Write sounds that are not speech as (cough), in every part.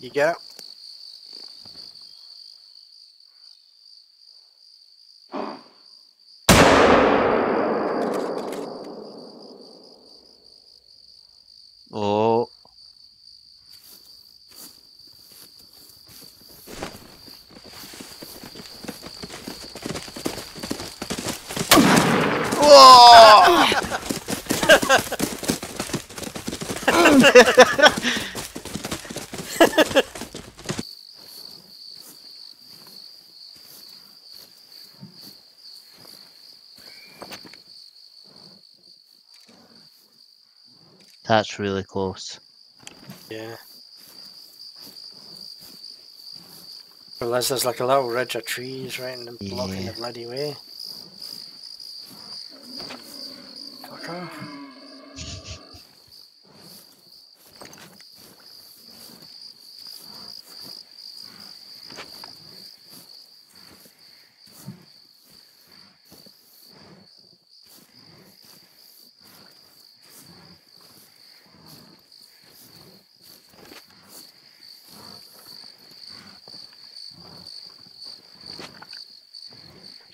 You get it? Oh. Whoa! (laughs) (laughs) (laughs) That's really close. Yeah. Well, there's, there's like a little ridge of trees right in the blocking Yeah. the bloody way.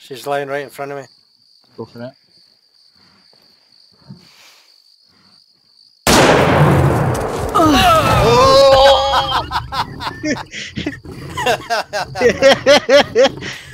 She's lying right in front of me. Go for it. Oh! (laughs) (laughs) (laughs)